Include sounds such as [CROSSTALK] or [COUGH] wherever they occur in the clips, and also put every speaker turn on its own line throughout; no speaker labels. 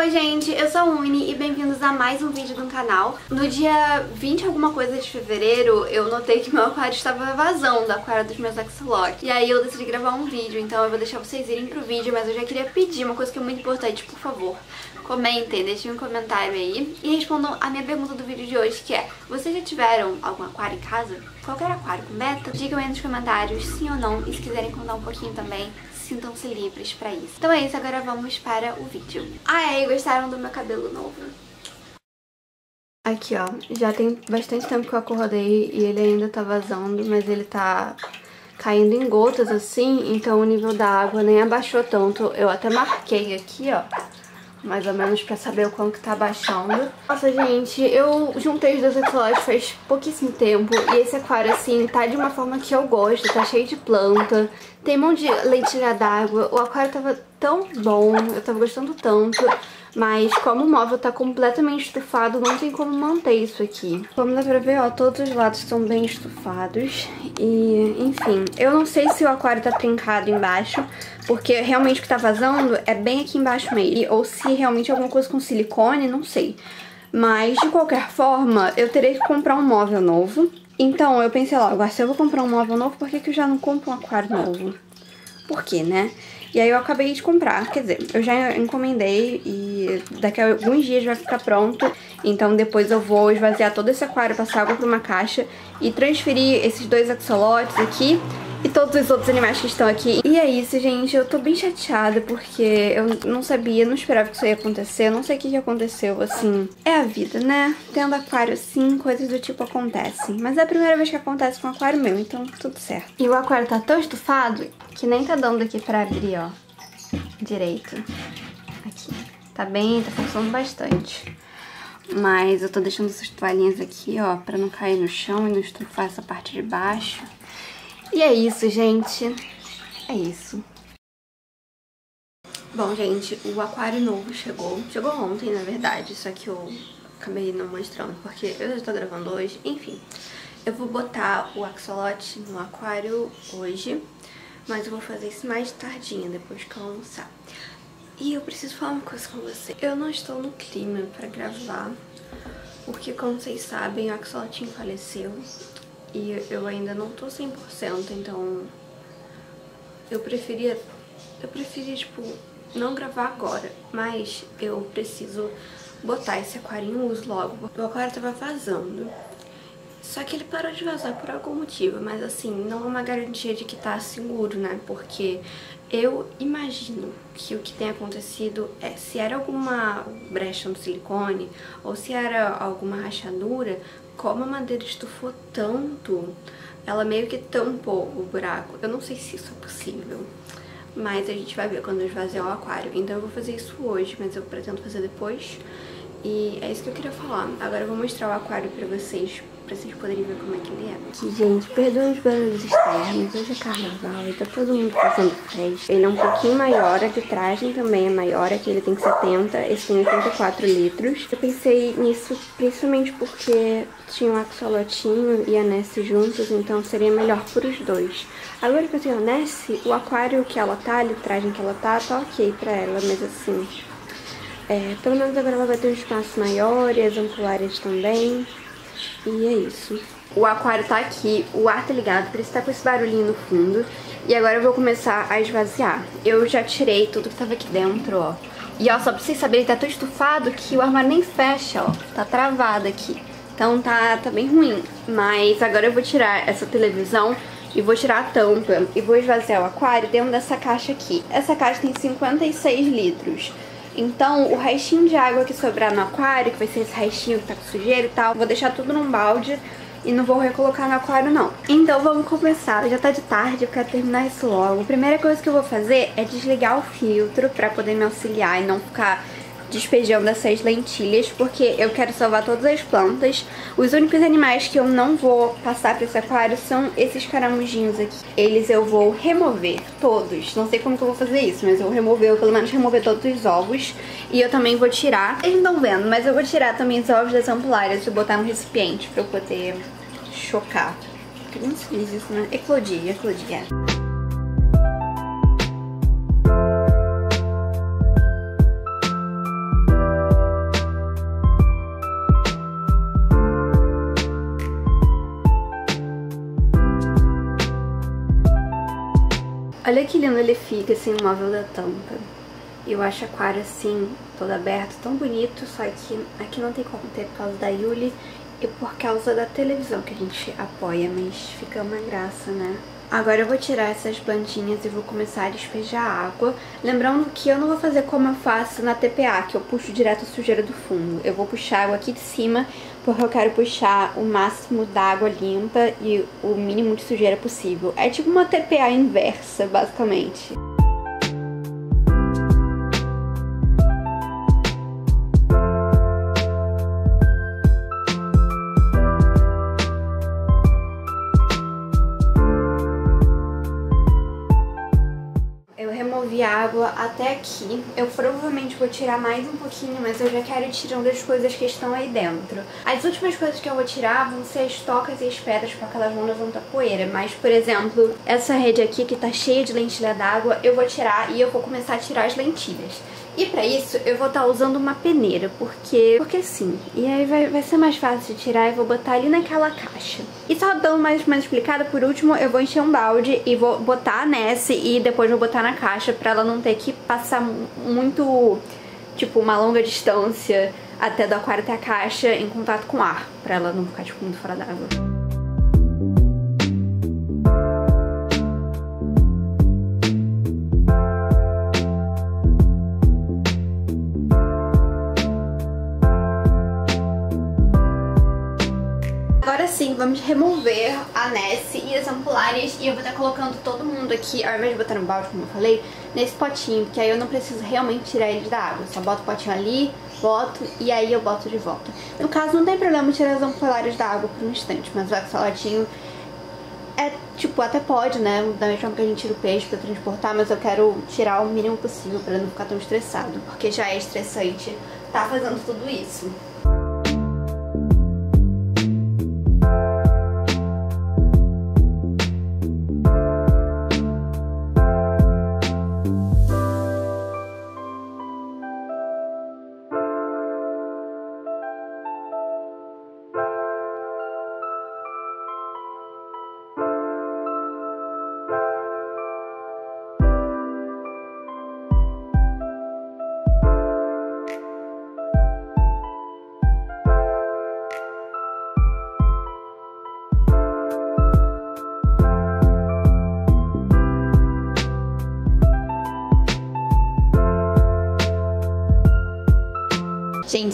Oi gente, eu sou a Uni e bem-vindos a mais um vídeo do canal. No dia 20 alguma coisa de fevereiro, eu notei que meu aquário estava vazando, aquário dos meus axolotes. E aí eu decidi gravar um vídeo, então eu vou deixar vocês irem pro vídeo, mas eu já queria pedir uma coisa que é muito importante, por favor. Comentem, deixem um comentário aí e respondam a minha pergunta do vídeo de hoje, que é Vocês já tiveram algum aquário em casa? Qualquer aquário com beta? Digam aí nos comentários sim ou não e se quiserem contar um pouquinho também, sintam-se livres pra isso. Então é isso, agora vamos para o vídeo. Ah, é, e gostaram do meu cabelo novo? Aqui, ó, já tem bastante tempo que eu acordei e ele ainda tá vazando, mas ele tá caindo em gotas assim, então o nível da água nem abaixou tanto. Eu até marquei aqui, ó, mais ou menos pra saber o quanto tá baixando. Nossa, gente, eu juntei os dois aquários faz pouquíssimo tempo. E esse aquário, assim, tá de uma forma que eu gosto, tá cheio de planta, tem um monte de leitilha d'água, o aquário tava tão bom, eu tava gostando tanto. Mas como o móvel tá completamente estufado, não tem como manter isso aqui. Como dá pra ver, ó, todos os lados estão bem estufados. E, enfim, eu não sei se o aquário tá trincado embaixo, porque realmente o que tá vazando é bem aqui embaixo mesmo. Ou se realmente é alguma coisa com silicone, não sei. Mas, de qualquer forma, eu terei que comprar um móvel novo. Então, eu pensei agora se eu vou comprar um móvel novo, por que, que eu já não compro um aquário novo? Por quê, né? E aí eu acabei de comprar, quer dizer, eu já encomendei e daqui a alguns dias vai ficar pronto. Então depois eu vou esvaziar todo esse aquário, passar água pra uma caixa e transferir esses dois axolotes aqui e todos os outros animais que estão aqui. E é isso, gente. Eu tô bem chateada porque eu não sabia, não esperava que isso ia acontecer. Eu não sei o que, que aconteceu, assim. É a vida, né? Tendo aquário assim, coisas do tipo acontecem. Mas é a primeira vez que acontece com um aquário meu, então tudo certo. E o aquário tá tão estufado que nem tá dando aqui pra abrir, ó. Direito. Aqui. Tá bem, tá funcionando bastante. Mas eu tô deixando essas toalhinhas aqui, ó, pra não cair no chão e não estufar essa parte de baixo. E é isso, gente. É isso. Bom, gente, o aquário novo chegou. Chegou ontem, na verdade, só que eu acabei não mostrando, porque eu já tô gravando hoje. Enfim, eu vou botar o axolote no aquário hoje, mas eu vou fazer isso mais tardinha, depois que eu almoçar. E eu preciso falar uma coisa com você. Eu não estou no clima pra gravar, porque como vocês sabem, o axolotinho faleceu e eu ainda não tô 100%, então eu preferia, eu preferia, tipo, não gravar agora, mas eu preciso botar esse aquário em uso logo. O aquário tava vazando, só que ele parou de vazar por algum motivo, mas assim, não é uma garantia de que tá seguro, né? Porque eu imagino que o que tem acontecido é, se era alguma brecha no silicone ou se era alguma rachadura, como a madeira estufou tanto, ela meio que tampou o buraco. Eu não sei se isso é possível, mas a gente vai ver quando esvaziar o aquário. Então eu vou fazer isso hoje, mas eu pretendo fazer depois. E é isso que eu queria falar. Agora eu vou mostrar o aquário pra vocês, pra vocês poderem ver como é que ele é. Aqui, gente, perdoem os barulhos externos. Hoje é carnaval e tá todo mundo fazendo festa. Ele é um pouquinho maior, a de tragem também é maior. Aqui ele tem 70, esse tem 84 litros. Eu pensei nisso principalmente porque tinha o axolotinho e a Nessie juntos, então seria melhor por os dois. Agora que eu tenho a Nessie, o aquário que ela tá, a litragem que ela tá, tá ok pra ela, mas assim... É, pelo menos agora ela vai ter um espaço maior e as ampulares também. E é isso. O aquário tá aqui, o ar tá ligado, por isso tá com esse barulhinho no fundo. E agora eu vou começar a esvaziar. Eu já tirei tudo que tava aqui dentro, ó. E ó, só pra vocês saberem, tá tão estufado que o armário nem fecha, ó. Tá travado aqui. Então tá, tá bem ruim. Mas agora eu vou tirar essa televisão e vou tirar a tampa e vou esvaziar o aquário dentro dessa caixa aqui. Essa caixa tem 56 litros. Então, o restinho de água que sobrar no aquário, que vai ser esse restinho que tá com sujeira e tal, vou deixar tudo num balde e não vou recolocar no aquário não. Então vamos começar, já tá de tarde, eu quero terminar isso logo. A primeira coisa que eu vou fazer é desligar o filtro pra poder me auxiliar e não ficar despejando essas lentilhas, porque eu quero salvar todas as plantas. Os únicos animais que eu não vou passar para esse aquário são esses caramujinhos aqui. Eles eu vou remover todos. Não sei como que eu vou fazer isso, mas eu vou remover, ou pelo menos remover todos os ovos. E eu também vou tirar, eles não estão vendo, mas eu vou tirar também os ovos das ampulares e botar no recipiente pra eu poder chocar. Como se diz isso, né? Eclodir, eclodir. Olha que lindo ele fica sem o móvel da tampa. Eu acho aquário assim, todo aberto, tão bonito, só que aqui não tem como ter por causa da Yuli e por causa da televisão que a gente apoia, mas fica uma graça, né? Agora eu vou tirar essas plantinhas e vou começar a despejar água. Lembrando que eu não vou fazer como eu faço na TPA, que eu puxo direto a sujeira do fundo. Eu vou puxar água aqui de cima, porque eu quero puxar o máximo d'água limpa e o mínimo de sujeira possível. É tipo uma TPA inversa, basicamente. água até aqui. Eu provavelmente vou tirar mais um pouquinho, mas eu já quero ir tirando as coisas que estão aí dentro. As últimas coisas que eu vou tirar vão ser as tocas e as pedras, porque elas vão levantar poeira. Mas, por exemplo, essa rede aqui que tá cheia de lentilha d'água, eu vou tirar e eu vou começar a tirar as lentilhas. E pra isso eu vou estar tá usando uma peneira, porque porque sim. E aí vai, vai ser mais fácil de tirar e vou botar ali naquela caixa. E só dando mais, mais explicada, por último, eu vou encher um balde e vou botar nesse e depois vou botar na caixa pra ela não ter que passar muito, tipo, uma longa distância até do aquário até a caixa em contato com ar, pra ela não ficar, tipo, muito fora d'água. Vamos remover a Nessie e as ampulares e eu vou estar colocando todo mundo aqui, ao invés de botar no balde, como eu falei, nesse potinho, porque aí eu não preciso realmente tirar eles da água. Só boto o potinho ali, boto e aí eu boto de volta. No caso, não tem problema tirar as ampulares da água por um instante, mas o axolotinho é, tipo, até pode, né, da mesma forma que a gente tira o peixe pra transportar, mas eu quero tirar o mínimo possível pra não ficar tão estressado, porque já é estressante tá fazendo tudo isso.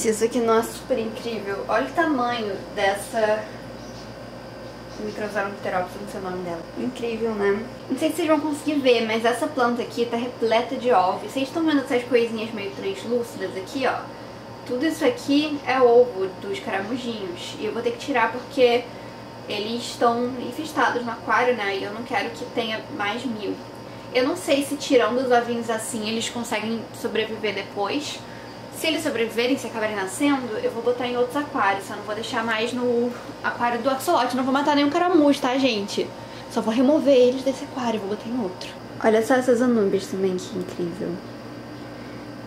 Gente, isso aqui não é super incrível. Olha o tamanho dessa pteropsis, não sei o nome dela. Incrível, né? Não sei se vocês vão conseguir ver, mas essa planta aqui tá repleta de ovos. Vocês estão vendo essas coisinhas meio translúcidas aqui, ó? Tudo isso aqui é ovo dos caramujinhos. E eu vou ter que tirar porque eles estão infestados no aquário, né? E eu não quero que tenha mais mil. Eu não sei se tirando os ovinhos assim eles conseguem sobreviver depois. Se eles sobreviverem, se acabarem nascendo, eu vou botar em outros aquários. Só não vou deixar mais no aquário do axolote. Não vou matar nenhum caramujo, tá, gente? Só vou remover eles desse aquário e vou botar em outro. Olha só essas anúbias também, que incrível.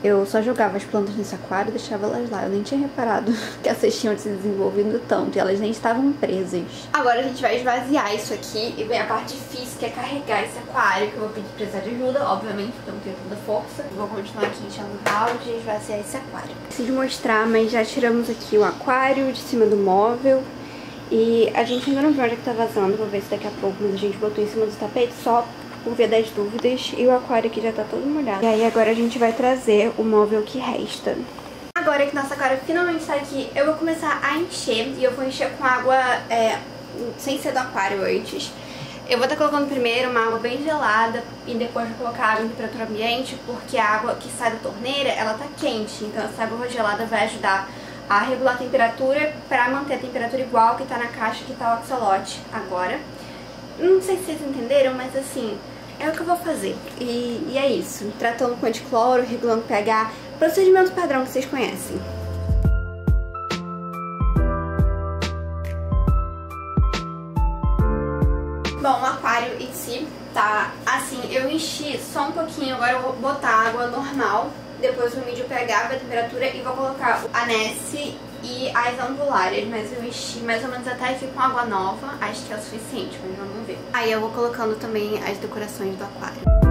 Eu só jogava as plantas nesse aquário e deixava elas lá. Eu nem tinha reparado [LAUGHS] que elas tinham se desenvolvido tanto e elas nem estavam presas. Agora a gente vai esvaziar isso aqui e vem a parte difícil, que é carregar esse aquário, que eu vou pedir precisar de ajuda, obviamente, porque eu não tenho toda a força. Vou continuar aqui enchendo o balde e esvaziar esse aquário. Preciso mostrar, mas já tiramos aqui o aquário de cima do móvel. E a gente ainda não viu onde é que tá vazando, vou ver se daqui a pouco, mas a gente botou em cima do tapete só por via das dúvidas e o aquário aqui já tá todo molhado. E aí agora a gente vai trazer o móvel que resta. Agora que nossa aquário finalmente tá aqui, eu vou começar a encher e eu vou encher com água é, sem ser do aquário antes. Eu vou estar tá colocando primeiro uma água bem gelada e depois vou colocar água em temperatura ambiente porque a água que sai da torneira, ela tá quente, então essa água gelada vai ajudar a regular a temperatura para manter a temperatura igual que tá na caixa que tá o axolote agora. Não sei se vocês entenderam, mas assim, é o que eu vou fazer. E, e é isso. Tratando com anticloro, regulando pH, procedimento padrão que vocês conhecem. Bom, o aquário em si tá assim, eu enchi só um pouquinho, agora eu vou botar água normal, depois vou medir o pH, a temperatura e vou colocar a Nessie e as angulares, mas eu enchi mais ou menos até aqui com água nova, acho que é o suficiente, mas vamos ver. Aí eu vou colocando também as decorações do aquário.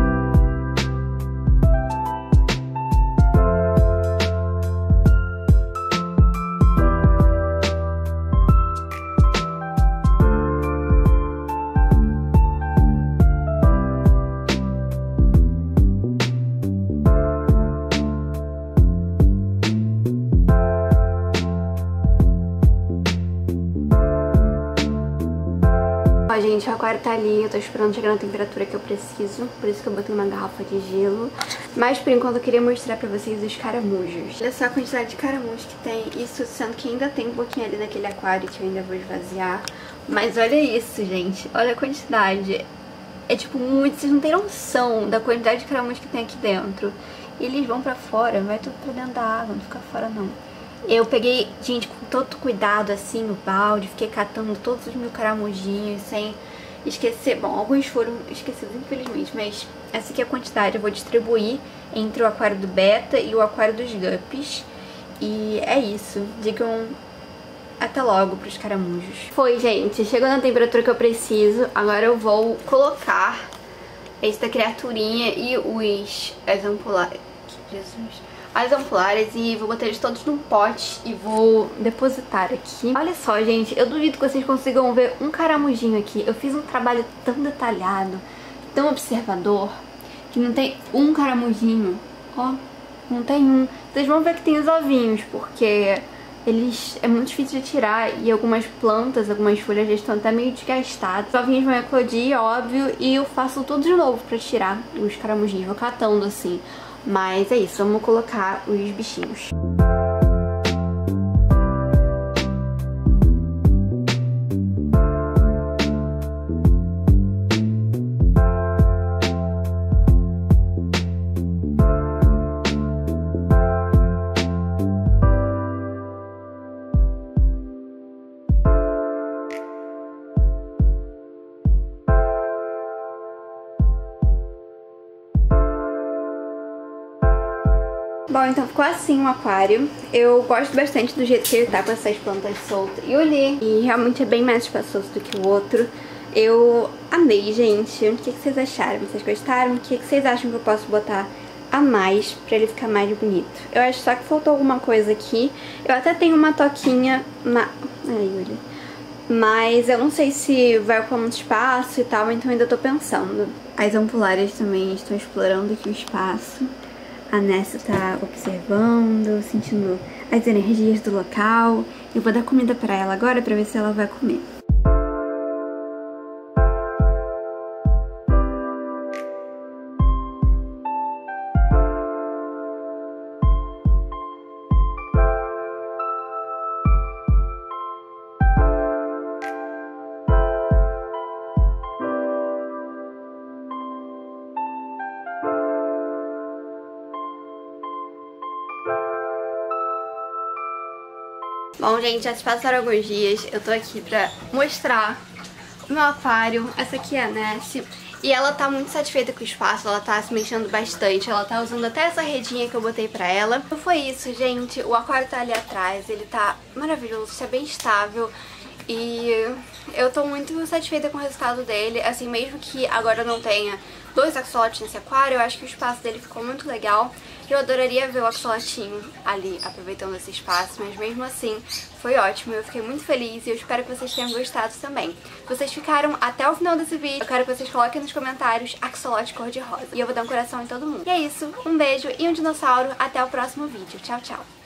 Tá ali, eu tô esperando chegar na temperatura que eu preciso, por isso que eu botei uma garrafa de gelo. Mas por enquanto eu queria mostrar pra vocês os caramujos. Olha só a quantidade de caramujos que tem, isso sendo que ainda tem um pouquinho ali naquele aquário que eu ainda vou esvaziar. Mas olha isso, gente, olha a quantidade. É tipo muito, vocês não têm noção da quantidade de caramujos que tem aqui dentro. E eles vão pra fora, vai tudo pra dentro da água, não fica fora não. Eu peguei, gente, com todo cuidado, assim, no balde, fiquei catando todos os meus caramujinhos, sem esquecer. Bom, alguns foram esquecidos, infelizmente, mas essa aqui é a quantidade. Eu vou distribuir entre o aquário do Beta e o aquário dos Guppies. E é isso. Digam até logo pros caramujos. Foi, gente. Chegou na temperatura que eu preciso. Agora eu vou colocar esta criaturinha e os exemplares. Jesus as ampulares e vou botar eles todos num pote e vou depositar aqui. Olha só, gente, eu duvido que vocês consigam ver um caramujinho aqui. Eu fiz um trabalho tão detalhado, tão observador, que não tem um caramujinho. Ó, não tem um. Vocês vão ver que tem os ovinhos, porque eles é muito difícil de tirar e algumas plantas, algumas folhas já estão até meio desgastadas. Os ovinhos vão eclodir, óbvio, e eu faço tudo de novo pra tirar os caramujinhos, vou catando assim. Mas é isso, vamos colocar os bichinhos. Ficou assim o aquário. Eu gosto bastante do jeito que ele tá com essas plantas soltas. E olhei, e realmente é bem mais espaçoso do que o outro. Eu amei, gente. O que, vocês acharam? Vocês gostaram? O que, vocês acham que eu posso botar a mais pra ele ficar mais bonito? Eu acho só que faltou alguma coisa aqui. Eu até tenho uma toquinha na... Aí, olha. Mas eu não sei se vai ocupar muito espaço e tal, então ainda tô pensando. As ampulares também estão explorando aqui o espaço. A Nessa tá observando, sentindo as energias do local. Eu vou dar comida para ela agora para ver se ela vai comer. Bom, gente, já se passaram alguns dias. Eu tô aqui pra mostrar o meu aquário. Essa aqui é a Ness. E ela tá muito satisfeita com o espaço, ela tá se mexendo bastante, ela tá usando até essa redinha que eu botei pra ela. Então foi isso, gente. O aquário tá ali atrás, ele tá maravilhoso, tá bem estável. E eu tô muito satisfeita com o resultado dele, assim, mesmo que agora não tenha dois axolotes nesse aquário, eu acho que o espaço dele ficou muito legal. Eu adoraria ver o axolotinho ali, aproveitando esse espaço, mas mesmo assim, foi ótimo, eu fiquei muito feliz e eu espero que vocês tenham gostado também. Vocês ficaram até o final desse vídeo, eu quero que vocês coloquem nos comentários axolote cor-de-rosa. E eu vou dar um coração em todo mundo. E é isso, um beijo e um dinossauro, até o próximo vídeo. Tchau, tchau!